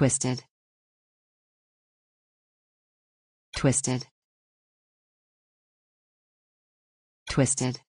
twisted. Twisted. Twisted.